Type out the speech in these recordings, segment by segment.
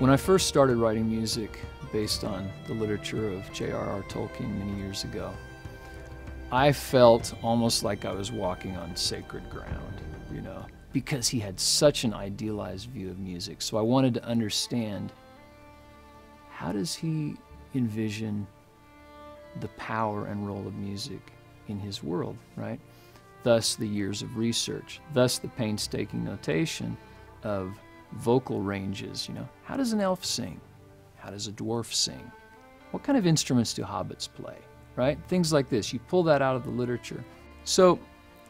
When I first started writing music based on the literature of J.R.R. Tolkien many years ago, I felt almost like I was walking on sacred ground, you know, because he had such an idealized view of music. So I wanted to understand how does he envision the power and role of music in his world, right? Thus the years of research, thus the painstaking notation of vocal ranges, you know. How does an elf sing? How does a dwarf sing? What kind of instruments do hobbits play? Right? Things like this. You pull that out of the literature. So,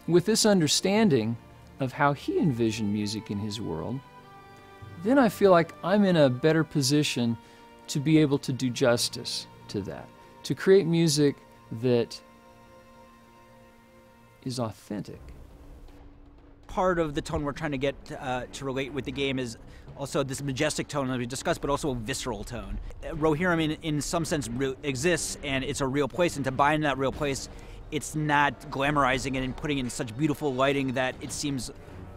with this understanding of how he envisioned music in his world, then I feel like I'm in a better position to be able to do justice to that, to create music that is authentic. Part of the tone we're trying to get uh, to relate with the game is also this majestic tone that we discussed, but also a visceral tone. Uh, Rohirrim, in, in some sense, exists and it's a real place, and to bind that real place, it's not glamorizing it and putting in such beautiful lighting that it seems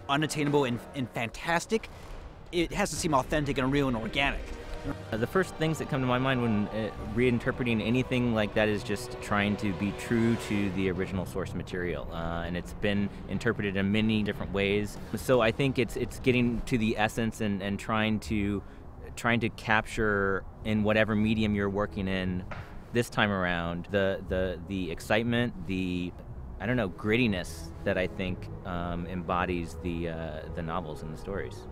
unattainable and, and fantastic. It has to seem authentic and real and organic. Uh, the first things that come to my mind when uh, reinterpreting anything like that is just trying to be true to the original source material, uh, and it's been interpreted in many different ways. So I think it's it's getting to the essence and, and trying to trying to capture in whatever medium you're working in this time around the the the excitement, the I don't know grittiness that I think um, embodies the uh, the novels and the stories.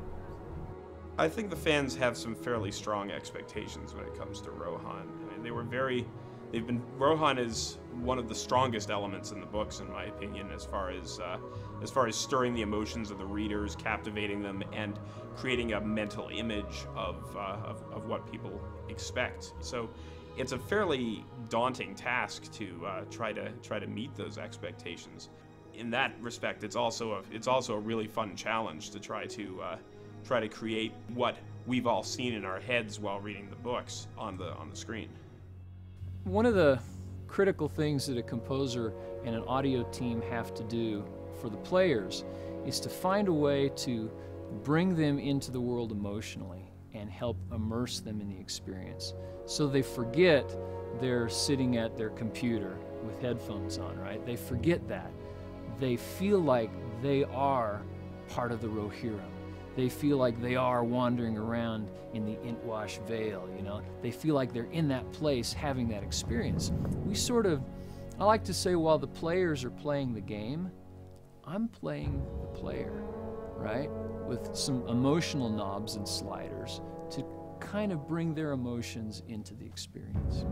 I think the fans have some fairly strong expectations when it comes to Rohan. I mean, they were very, they've been Rohan is one of the strongest elements in the books, in my opinion, as far as uh, as far as stirring the emotions of the readers, captivating them, and creating a mental image of uh, of, of what people expect. So. It's a fairly daunting task to uh, try to try to meet those expectations. In that respect, it's also a it's also a really fun challenge to try to uh, try to create what we've all seen in our heads while reading the books on the on the screen. One of the critical things that a composer and an audio team have to do for the players is to find a way to bring them into the world emotionally and help immerse them in the experience so they forget they're sitting at their computer with headphones on, right? They forget that. They feel like they are part of the Rohirrim they feel like they are wandering around in the Entwash Vale, you know. They feel like they're in that place having that experience. We sort of, I like to say, while the players are playing the game, I'm playing the player, right? With some emotional knobs and sliders to kind of bring their emotions into the experience.